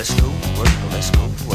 let's go, work, let's go.